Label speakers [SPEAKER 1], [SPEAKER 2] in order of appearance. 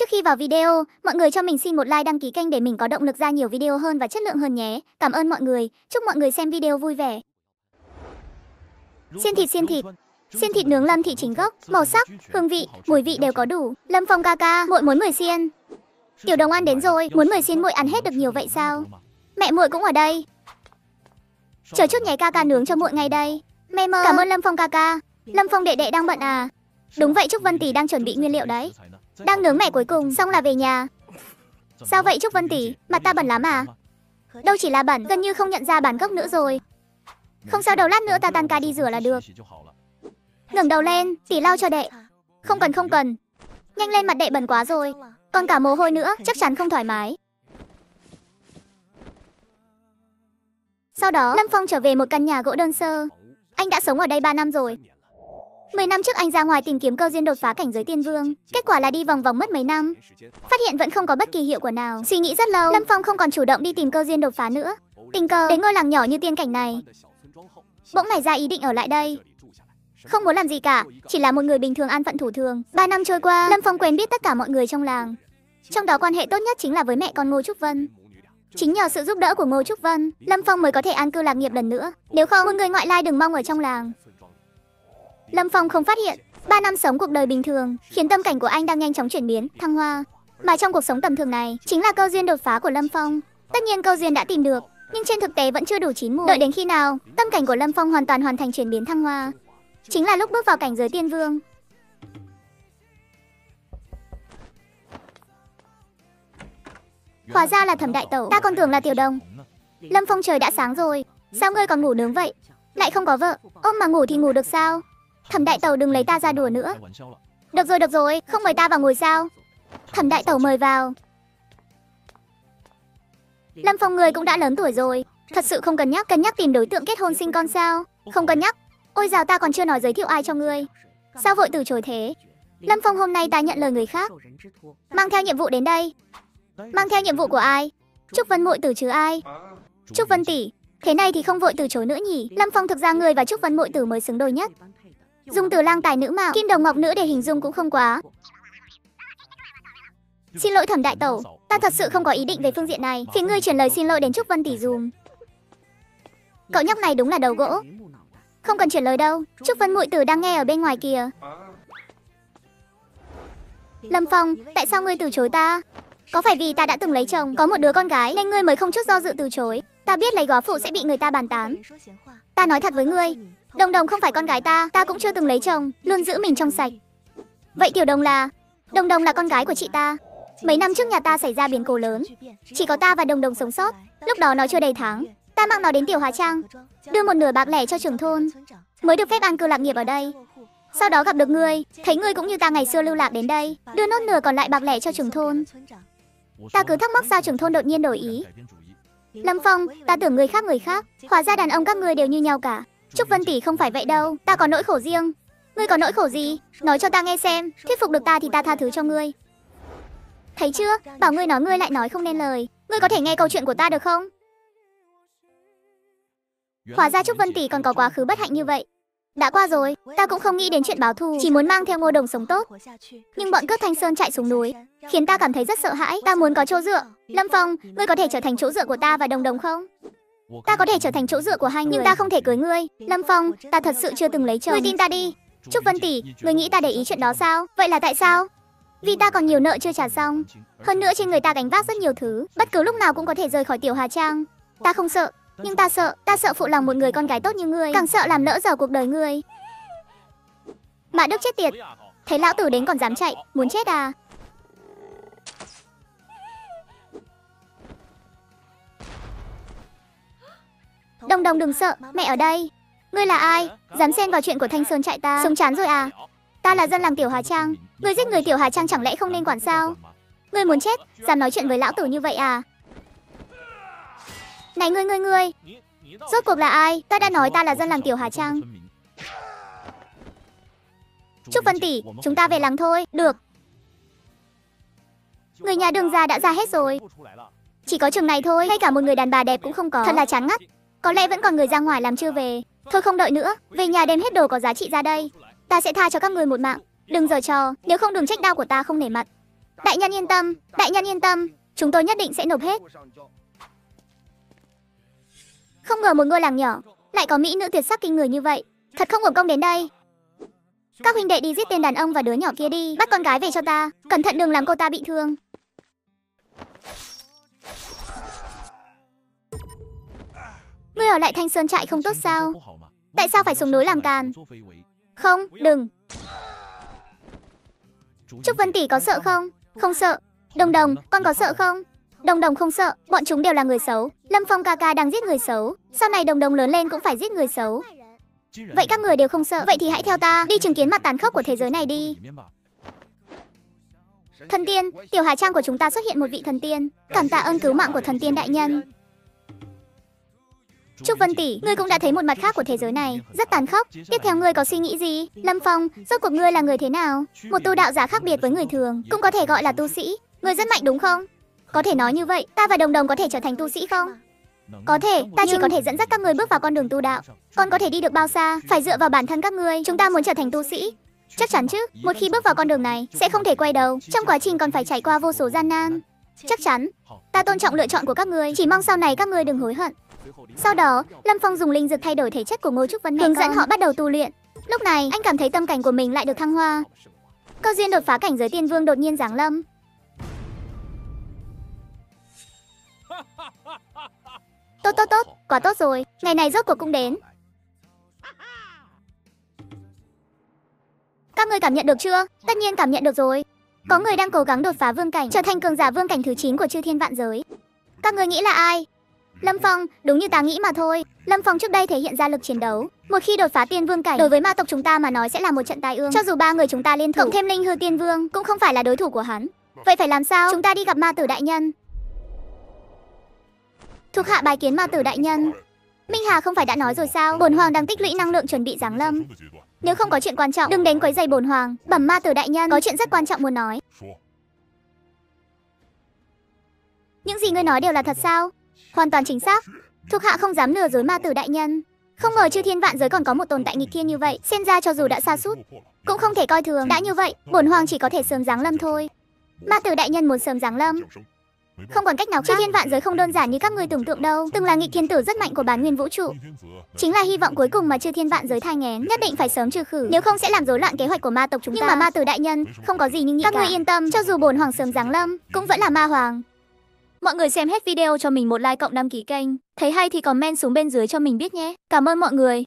[SPEAKER 1] Trước khi vào video, mọi người cho mình xin một like đăng ký kênh để mình có động lực ra nhiều video hơn và chất lượng hơn nhé. Cảm ơn mọi người. Chúc mọi người xem video vui vẻ.
[SPEAKER 2] Xiên thịt xiên thịt
[SPEAKER 1] Xiên thịt nướng Lâm Thị chính gốc, màu sắc, hương vị, mùi vị đều có đủ. Lâm Phong ca ca, muội muốn 10 xiên. Tiểu Đồng ăn đến rồi, muốn 10 xiên muội ăn hết được nhiều vậy sao? Mẹ muội cũng ở đây. Chờ chút nhé ca ca nướng cho muội ngay đây. Mẹ mơ. Cảm ơn Lâm Phong ca ca. Lâm Phong đệ đệ đang bận à? Đúng vậy Trúc Vân Tỷ đang chuẩn bị nguyên liệu đấy. Đang nướng mẹ cuối cùng, xong là về nhà. Sao vậy Trúc Vân Tỷ, mặt ta bẩn lắm à? Đâu chỉ là bẩn, gần như không nhận ra bản gốc nữa rồi. Không sao đâu lát nữa ta tan ca đi rửa là được. Ngẩng đầu lên, tỷ lau cho đệ. Không cần không cần. Nhanh lên mặt đệ bẩn quá rồi. Còn cả mồ hôi nữa, chắc chắn không thoải mái. Sau đó, Lâm Phong trở về một căn nhà gỗ đơn sơ. Anh đã sống ở đây 3 năm rồi. 10 năm trước anh ra ngoài tìm kiếm cơ duyên đột phá cảnh giới tiên vương. Kết quả là đi vòng vòng mất mấy năm. Phát hiện vẫn không có bất kỳ hiệu quả nào. Suy nghĩ rất lâu, Lâm Phong không còn chủ động đi tìm cơ duyên đột phá nữa. Tình cờ đến ngôi làng nhỏ như tiên cảnh này. Bỗng nảy ra ý định ở lại đây. Không muốn làm gì cả, chỉ là một người bình thường an phận thủ thường. Ba năm trôi qua, Lâm Phong quen biết tất cả mọi người trong làng. Trong đó quan hệ tốt nhất chính là với mẹ con Ngô Trúc Vân. Chính nhờ sự giúp đỡ của Ngô Trúc Vân, Lâm Phong mới có thể an cư lạc nghiệp lần nữa. Nếu không, một người ngoại lai đừng mong ở trong làng. Lâm Phong không phát hiện, ba năm sống cuộc đời bình thường khiến tâm cảnh của anh đang nhanh chóng chuyển biến, thăng hoa. Mà trong cuộc sống tầm thường này, chính là câu duyên đột phá của Lâm Phong. Tất nhiên câu duyên đã tìm được, nhưng trên thực tế vẫn chưa đủ chín muồi. Đợi đến khi nào, tâm cảnh của Lâm Phong hoàn toàn hoàn thành chuyển biến thăng hoa, chính là lúc bước vào cảnh giới tiên vương. Hóa ra là thẩm đại tẩu, ta còn tưởng là tiểu đồng. Lâm Phong trời đã sáng rồi, sao ngươi còn ngủ nướng vậy? Lại không có vợ, ôm mà ngủ thì ngủ được sao? Thẩm đại tẩu đừng lấy ta ra đùa nữa. Được rồi, được rồi, không mời ta vào ngồi sao? Thẩm đại tẩu mời vào. Lâm Phong người cũng đã lớn tuổi rồi, thật sự không cần nhắc, cân nhắc tìm đối tượng kết hôn sinh con sao? Không cần nhắc. Ôi dào ta còn chưa nói giới thiệu ai cho ngươi. Sao vội từ chối thế? Lâm Phong hôm nay ta nhận lời người khác, mang theo nhiệm vụ đến đây. Mang theo nhiệm vụ của ai? Trúc Vân muội từ chứ ai? Trúc Vân tỷ, thế này thì không vội từ chối nữa nhỉ? Lâm Phong thực ra người và Trúc Vân muội tử mới xứng đôi nhất. Dùng từ lang tài nữ mạo, kim đồng ngọc nữ để hình dung cũng không quá. Xin lỗi thẩm đại tẩu, ta thật sự không có ý định về phương diện này. Phiền ngươi chuyển lời xin lỗi đến Trúc Vân tỷ dùm. Cậu nhóc này đúng là đầu gỗ. Không cần chuyển lời đâu, Trúc Vân muội tử đang nghe ở bên ngoài kìa. Lâm Phong, tại sao ngươi từ chối ta? Có phải vì ta đã từng lấy chồng, có một đứa con gái nên ngươi mới không chút do dự từ chối? Ta biết lấy góa phụ sẽ bị người ta bàn tán. Ta nói thật với ngươi, Đồng Đồng không phải con gái ta, ta cũng chưa từng lấy chồng, luôn giữ mình trong sạch. Vậy Tiểu Đồng là? Đồng Đồng là con gái của chị ta. Mấy năm trước nhà ta xảy ra biến cố lớn, chỉ có ta và Đồng Đồng sống sót. Lúc đó nó chưa đầy tháng, ta mang nó đến Tiểu hóa Trang, đưa một nửa bạc lẻ cho trưởng thôn, mới được phép an cư lạc nghiệp ở đây. Sau đó gặp được ngươi, thấy ngươi cũng như ta ngày xưa lưu lạc đến đây, đưa nốt nửa còn lại bạc lẻ cho trưởng thôn. Ta cứ thắc mắc sao trưởng thôn đột nhiên đổi ý. Lâm Phong, ta tưởng người khác người khác, hóa ra đàn ông các ngươi đều như nhau cả. Trúc Vân tỷ không phải vậy đâu, ta có nỗi khổ riêng. Ngươi có nỗi khổ gì? Nói cho ta nghe xem, thuyết phục được ta thì ta tha thứ cho ngươi. Thấy chưa? Bảo ngươi nói ngươi lại nói không nên lời. Ngươi có thể nghe câu chuyện của ta được không? Hóa ra Trúc Vân tỷ còn có quá khứ bất hạnh như vậy. Đã qua rồi, ta cũng không nghĩ đến chuyện báo thù, chỉ muốn mang theo ngô đồng sống tốt. Nhưng bọn cướp Thanh Sơn chạy xuống núi, khiến ta cảm thấy rất sợ hãi. Ta muốn có chỗ dựa. Lâm Phong, ngươi có thể trở thành chỗ dựa của ta và đồng đồng không? Ta có thể trở thành chỗ dựa của hai người, nhưng ta không thể cưới ngươi. Lâm Phong, ta thật sự chưa từng lấy chồng. Ngươi tin ta đi. Trúc Vân tỷ, ngươi nghĩ ta để ý chuyện đó sao? Vậy là tại sao? Vì ta còn nhiều nợ chưa trả xong. Hơn nữa trên người ta gánh vác rất nhiều thứ, bất cứ lúc nào cũng có thể rời khỏi tiểu Hà Trang. Ta không sợ, nhưng ta sợ, ta sợ phụ lòng một người con gái tốt như ngươi, càng sợ làm lỡ dở cuộc đời ngươi. Mã Đức chết tiệt, thấy lão tử đến còn dám chạy, muốn chết à? Đồng đồng đừng sợ, mẹ ở đây. Ngươi là ai? Dám xen vào chuyện của Thanh Sơn trại ta. Sống chán rồi à? Ta là dân làng Tiểu Hà Trang. Ngươi giết người Tiểu Hà Trang chẳng lẽ không nên quản sao? Ngươi muốn chết, dám nói chuyện với lão tử như vậy à? Này ngươi ngươi ngươi, rốt cuộc là ai? Ta đã nói ta là dân làng Tiểu Hà Trang. Trúc Vân tỷ, chúng ta về làng thôi. Được. Người nhà đường già đã ra hết rồi. Chỉ có trường này thôi, ngay cả một người đàn bà đẹp cũng không có. Thật là chán ngắt. Có lẽ vẫn còn người ra ngoài làm chưa về. Thôi không đợi nữa, về nhà đem hết đồ có giá trị ra đây. Ta sẽ tha cho các người một mạng. Đừng giở trò, nếu không đừng trách đau của ta không nể mặt. Đại nhân yên tâm, đại nhân yên tâm, chúng tôi nhất định sẽ nộp hết. Không ngờ một ngôi làng nhỏ lại có mỹ nữ tuyệt sắc kinh người như vậy, thật không uổng công đến đây. Các huynh đệ đi giết tên đàn ông và đứa nhỏ kia đi, bắt con gái về cho ta, cẩn thận đừng làm cô ta bị thương. Ngươi ở lại Thanh Sơn trại không tốt sao? Tại sao phải xuống núi làm càn? Không, đừng. Trúc Vân Tỷ có sợ không? Không sợ. Đồng Đồng, con có sợ không? Đồng Đồng không sợ, bọn chúng đều là người xấu. Lâm Phong ca ca đang giết người xấu. Sau này Đồng Đồng lớn lên cũng phải giết người xấu. Vậy các người đều không sợ, vậy thì hãy theo ta, đi chứng kiến mặt tàn khốc của thế giới này đi. Thần tiên, tiểu hà trang của chúng ta xuất hiện một vị thần tiên. Cảm tạ ơn cứu mạng của thần tiên đại nhân. Trúc Vân Tỷ, ngươi cũng đã thấy một mặt khác của thế giới này, rất tàn khốc. Tiếp theo ngươi có suy nghĩ gì? Lâm Phong, rốt cuộc ngươi là người thế nào? Một tu đạo giả khác biệt với người thường, cũng có thể gọi là tu sĩ. Ngươi rất mạnh đúng không? Có thể nói như vậy, ta và Đồng Đồng có thể trở thành tu sĩ không? Có thể, ta chỉ có thể dẫn dắt các ngươi bước vào con đường tu đạo. Con có thể đi được bao xa, phải dựa vào bản thân các ngươi. Chúng ta muốn trở thành tu sĩ. Chắc chắn chứ, một khi bước vào con đường này, sẽ không thể quay đầu. Trong quá trình còn phải trải qua vô số gian nan. Chắc chắn, ta tôn trọng lựa chọn của các ngươi, chỉ mong sau này các ngươi đừng hối hận. Sau đó, Lâm Phong dùng linh dược thay đổi thể chất của Ngô Trúc Vân hướng dẫn họ bắt đầu tu luyện. Lúc này, anh cảm thấy tâm cảnh của mình lại được thăng hoa. Cơ duyên đột phá cảnh giới tiên vương đột nhiên giáng lâm. Tốt tốt tốt, quá tốt rồi, ngày này rốt cuộc cũng đến. Các người cảm nhận được chưa? Tất nhiên cảm nhận được rồi. Có người đang cố gắng đột phá vương cảnh, trở thành cường giả vương cảnh thứ 9 của chư thiên vạn giới. Các người nghĩ là ai? Lâm Phong, đúng như ta nghĩ mà thôi. Lâm Phong trước đây thể hiện ra lực chiến đấu. Một khi đột phá tiên vương cảnh, đối với ma tộc chúng ta mà nói sẽ là một trận tai ương. Cho dù ba người chúng ta liên thủ, cộng thêm linh hư tiên vương, cũng không phải là đối thủ của hắn. Vậy phải làm sao? Chúng ta đi gặp ma tử đại nhân. Thuộc hạ bài kiến ma tử đại nhân. Minh Hà không phải đã nói rồi sao? Bồn hoàng đang tích lũy năng lượng chuẩn bị giáng lâm. Nếu không có chuyện quan trọng, đừng đến quấy giày Bồn hoàng. Bẩm ma tử đại nhân, có chuyện rất quan trọng muốn nói. Những gì ngươi nói đều là thật sao? Hoàn toàn chính xác. Thuộc hạ không dám lừa dối ma tử đại nhân. Không ngờ chư thiên vạn giới còn có một tồn tại nghịch thiên như vậy, xem ra cho dù đã xa sút cũng không thể coi thường. Đã như vậy, bổn hoàng chỉ có thể sớm giáng lâm thôi. Ma tử đại nhân muốn sớm giáng lâm, không còn cách nào khác. Chư thiên vạn giới không đơn giản như các ngươi tưởng tượng đâu. Từng là nghịch thiên tử rất mạnh của bản nguyên vũ trụ. Chính là hy vọng cuối cùng mà chư thiên vạn giới thai nghén, nhất định phải sớm trừ khử, nếu không sẽ làm rối loạn kế hoạch của ma tộc chúng Nhưng ta. Nhưng mà ma tử đại nhân không có gì như nghĩ Các ngươi yên tâm, cho dù bổn hoàng sớm giáng lâm, cũng vẫn là ma hoàng. Mọi người xem hết video cho mình một like cộng đăng ký kênh. Thấy hay thì comment xuống bên dưới cho mình biết nhé. Cảm ơn mọi người.